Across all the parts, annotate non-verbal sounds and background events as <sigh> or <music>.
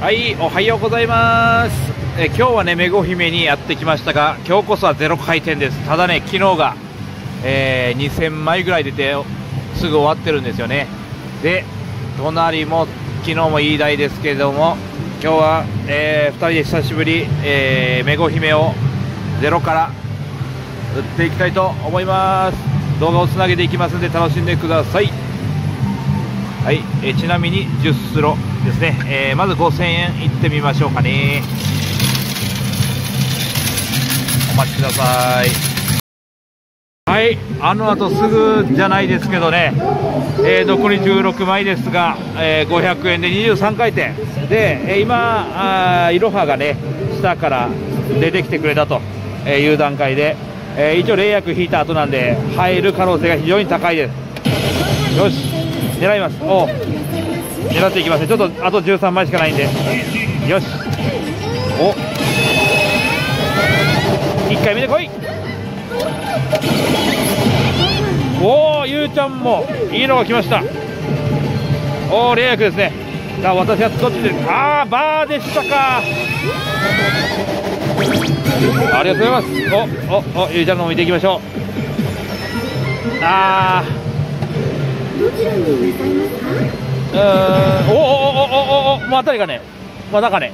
はい、おはようございます。え今日はね、めご姫にやってきましたが、今日こそはゼロ回転です。ただね、昨日が、えー2000枚ぐらい出て、すぐ終わってるんですよね。で、隣も昨日もいい台ですけれども、今日は、え2人で久しぶり、えー、めご姫をゼロから打っていきたいと思います。動画をつなげていきますので楽しんでください。はい、えちなみに10スロですね、えーまず5000円いってみましょうかね。お待ちください。はいあの後すぐじゃないですけどね、えー残り16枚ですが、えー500円で23回転。で、え今あいろはがね下から出てきてくれたという段階で、え一応冷薬引いた後なんで入る可能性が非常に高いです。よし。狙います。おう。狙っていきますね。ちょっとあと13枚しかないんで。よし。お。1回目で来い。おおゆうちゃんもいいのが来ました。おお冷薬ですね。さあ私はどっちです？ああバーでしたか。ありがとうございます。おおおゆうちゃんの方見ていきましょう。ああどちらになさいますかうーん。おおおおおおおまあたりがねまだかね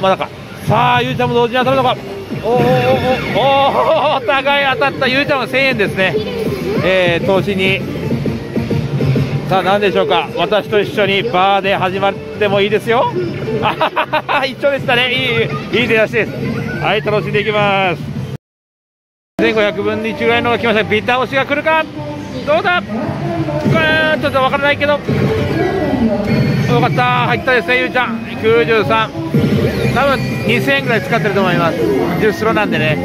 まだかさあゆうちゃんも同時に当たるのかおおおおおお互い当たったゆうちゃんは1000円ですねえー、投資にさあ何でしょうか私と一緒にバーで始まってもいいですよあははは一緒でしたねいいいい出だしですはい楽しんでいきます1500分の1ぐらいのが来ましたビタ押しが来るかどうだ？うんちょっとわからないけど。よかった。入ったですねゆうちゃん。93多分2000円ぐらい使ってると思います。10スロなんでね。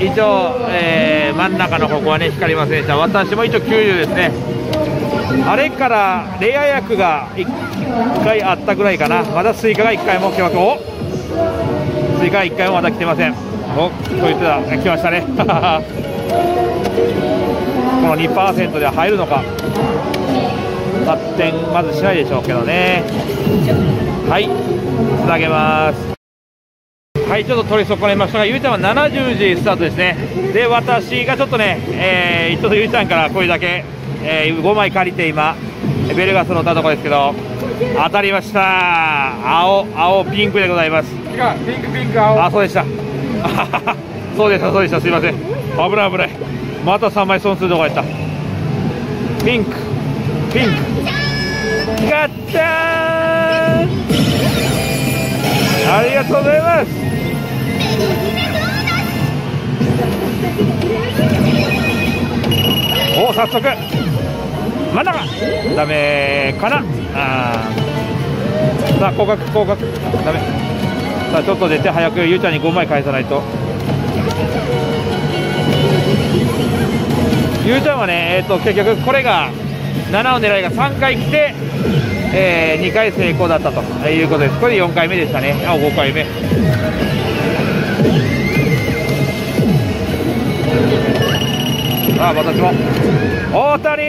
一応、えー真ん中の方向はね光りませんでした。私も一応90ですね。あれからレア役が1回あったぐらいかな。まだスイカが1回も来ませんおスイカが1回もまだ来てません。おこう言ってた来ましたね。<laughs> の2%では入るのか。発展まずしないでしょうけどね。はい。つなげます。はいちょっと取り損ねましたがゆうちゃんは70時スタートですね。で私がちょっとね、えー、ちょっとゆうちゃんからこれだけ、えー5枚借りて今ベルガスのたとこですけど当たりました。青青ピンクでございます。ピンクピンク青。あそうでした。<laughs> そうでしたそうでした。すいません。危ない危ないまた3枚損するとこやった。ピンク。ピンク。ガッチャンありがとうございます！お早速。真ん中ダメかな。あさあ降格降格。ダメ。さあちょっと出て早くゆうちゃんに5枚返さないと。ゆうちゃんはね、えー、と結局これが7の狙いが3回来て、え2回成功だったということです。これで4回目でしたね。あ5回目。あ私も。当たり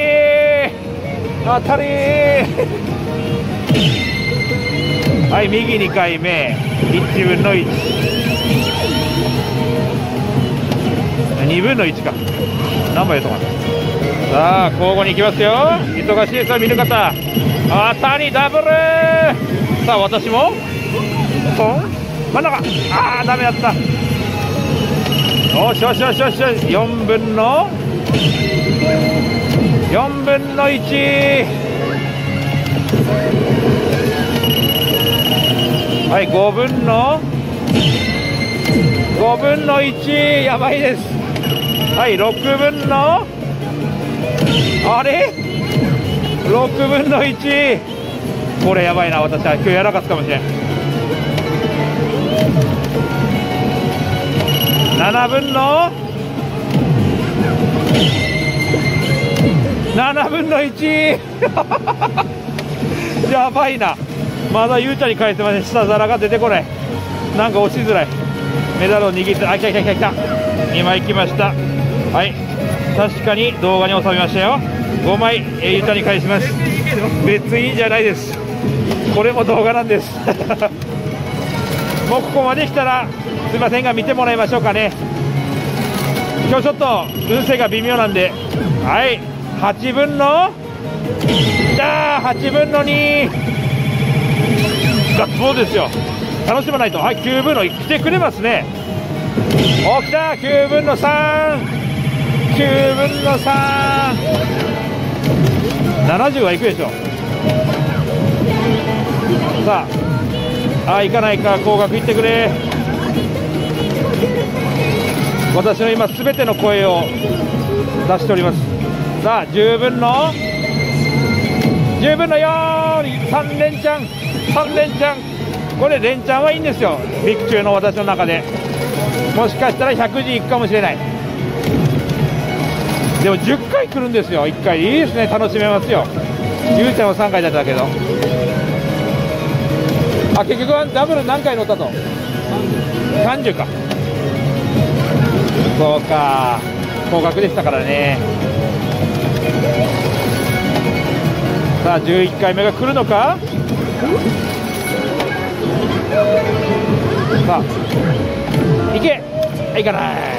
当たり! <laughs> はい右2回目。1分の12分の1か。何枚やったかさあ交互に行きますよ。忙しいですよ見る方。当たりダブル。さあ私も。トン。真ん中。ああダメだった。よしよしよしよしよし。4分の4分の1はい5分の。5分の1やばいです。はい6分のあれ？6分の1これやばいな私は。今日やらかすかもしれん。7分の？7分の1 <laughs> やばいな。まだゆうちゃんに返せません。下皿が出てこない。なんか押しづらい。メダルを握ってあ来た来た来た来た。2枚来ました。はい。確かに動画に収めましたよ。5枚、えゆうちゃんに返します。別にいいじゃないです。これも動画なんです。<laughs> もうここまで来たらすいませんが見てもらいましょうかね。今日ちょっと運勢が微妙なんで。はい。8分のじゃあ8分の2ガッツポーズですよ。楽しまないと。はい9分の1来てくれますね。お来た。9分の3さあ、70はいくでしょさああ行かないか高額いってくれ。私の今すべての声を出しております。さあ10分の10分の43連チャン3連チャン。これ連チャンはいいんですよ。ビッグ中の私の中で。もしかしたら100時いくかもしれない。でも10回来るんですよ。1回。いいですね。楽しめますよ。ゆうちゃんは3回だったけど。あ結局はダブル何回乗ったと？30か。そうか。高額でしたからね。さあ11回目が来るのか？さあ。行け。行かない。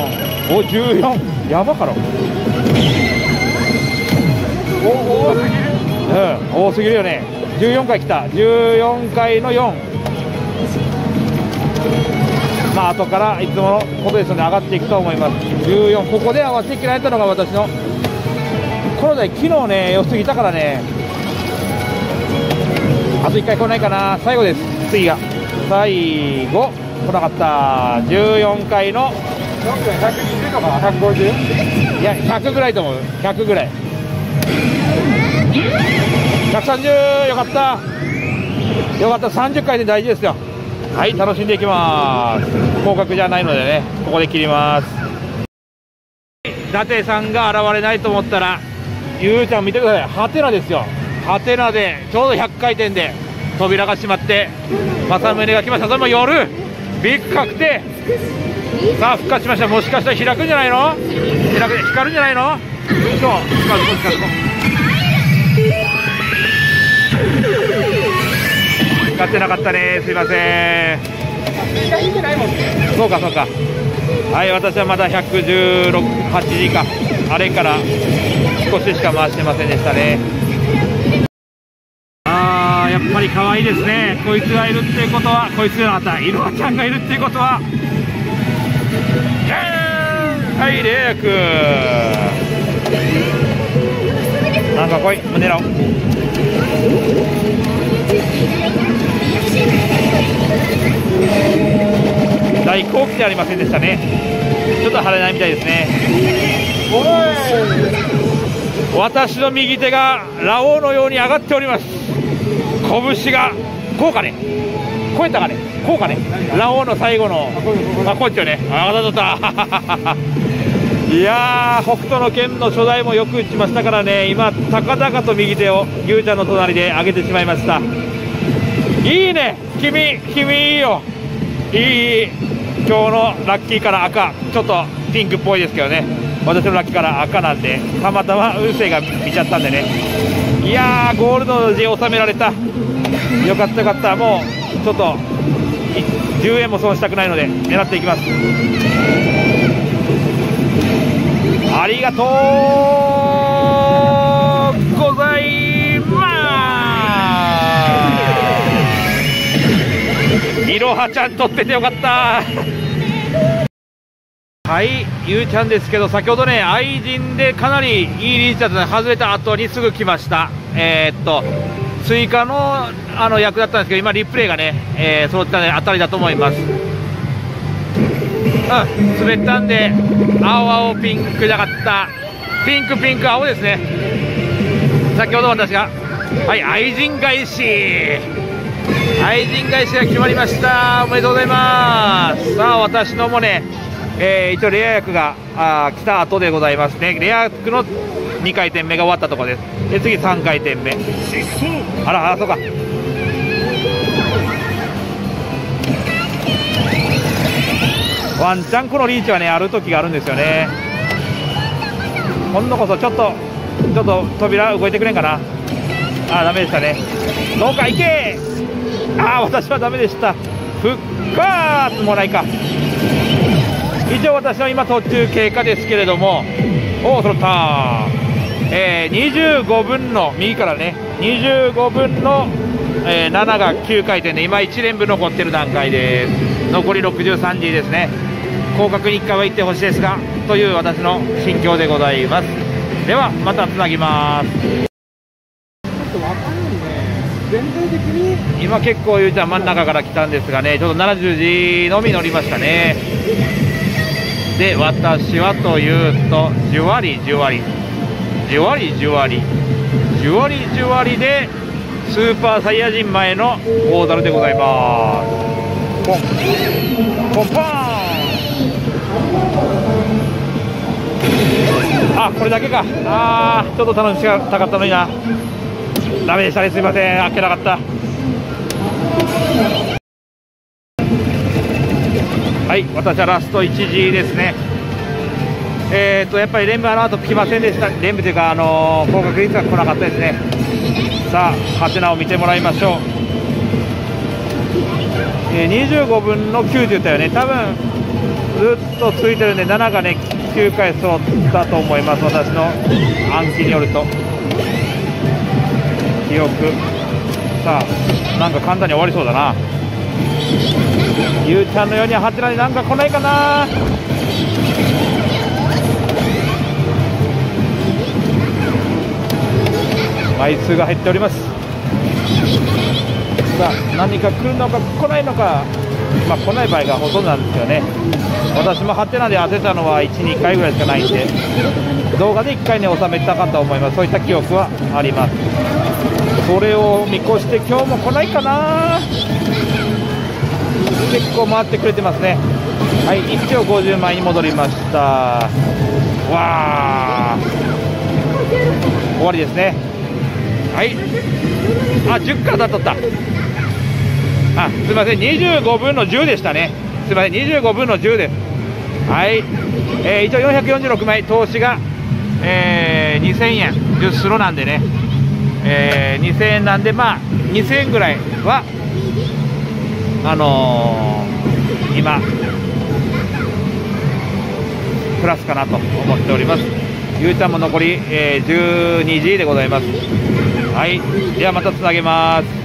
お14やばかろお多すぎるうん多すぎるよね。14回来た。14回の4まあ後からいつものことですので上がっていくと思います。14ここで合わせて切られたのが私の。この台昨日ね良すぎたからね。あと1回来ないかな。最後です。次が。最後。来なかった。14回の120とか 150? いや100ぐらいと思う。100ぐらい。130よかった。よかった。30回で大事ですよ。はい楽しんでいきます。広角じゃないのでねここで切ります。伊達さんが現れないと思ったらゆうちゃん見てください。ハテナですよ。ハテナでちょうど100回転で扉が閉まって正宗が来ました。それも夜ビッグ確定。さあ復活しました。もしかしたら開くんじゃないの？開く光るんじゃないの？そう光る光る光ってなかったね。すいません。そうかそうか。はい私はまだ116 8時かあれから少ししか回してませんでしたね。あーやっぱり可愛いですね。こいつがいるっていうことはこいつじゃなかった。いろはちゃんがいるっていうことは。はいレイヤ君。なんか来い胸の。大好きじゃありませんでしたね。ちょっと晴れないみたいですね。私の右手がラオウのように上がっております。拳がこうかね。超えたかね？こうかね？ラオウの最後のあこっちよね。あ当たった。<laughs> いやー北斗の拳の初代もよく打ちましたからね。今高々と右手をゆうちゃんの隣で上げてしまいました。いいね！君君いいよ。いいいい。今日のラッキーから赤。ちょっとピンクっぽいですけどね。私のラッキーから赤なんでたまたま運勢が見ちゃったんでね。いやーゴールドの字収められた。よかったよかった。もうちょっと10円も損したくないので狙っていきます。ありがとうございます。いろはちゃん取っててよかった。はい、ゆうちゃんですけど、先ほどね、愛人でかなりいいリーチだったので、外れた後にすぐ来ました。えーっと、追加のあの役だったんですけど、今、リプレイがね、えー、揃ったので、当たりだと思います。うん、滑ったんで、青青ピンクじゃなかった。ピンクピンク青ですね。先ほど私がはい愛人返し愛人返しが決まりましたおめでとうございますさあ私のもね、えー、一応レア役があ来た後でございますねレア役の2回転目が終わったところです。で次3回転目。あらあそうか。ワンチャンこのリーチはねある時があるんですよね。今度こそちょっとちょっと扉動いてくれんかな。あダメでしたね。どうか行け。あ私はダメでした。復活もないか。以上私の今途中経過ですけれども。おおそろったえー、25分の右からね25分の、えー、7が9回転で今1連分残ってる段階です。残り63時ですね。広角に1回は行ってほしいですがという私の心境でございます。ではまたつなぎます。ちょっとわかんないね。全体的に。今結構ゆうちゃん真ん中から来たんですがねちょっと70時のみ乗りましたね。で私はというとじゅわりじゅわりじわりじわりじわりじわりでスーパーサイヤ人前の大樽でございます。ポンポンポン。あこれだけか。あーちょっと楽しかったのにな。ダメでしたね。すいません。開けなかった。はい私はラスト1時ですね。えーとやっぱり連部あの後来ませんでした。連部というかあの、合格率が来なかったですね。さあハテナを見てもらいましょう、えー、25分の9って言ったよね。多分ずっとついてるんで7がね9回揃ったと思います。私の暗記によると。記憶。さあなんか簡単に終わりそうだな。ゆうちゃんのようにハテナになんか来ないかな。枚数が減っております。さあ何か来るのか来ないのかまあ来ない場合がほとんどなんですよね。私もハテナで当てたのは12回ぐらいしかないんで動画で1回ね収めたかと思います。そういった記憶はあります。それを見越して今日も来ないかな。結構回ってくれてますね。はい1兆50枚に戻りました。わー。終わりですね。はい。あ10回当たっとった。あすみません。25分の10でしたね。すみません。25分の10です。はい、えー、一応446枚投資が、えー、2000円。10スロなんでね、えー、2000円なんでまあ2000円ぐらいはあのー、今プラスかなと思っております。ゆうちゃんも残り、えー、12時でございます。はい。ではまたつなげます。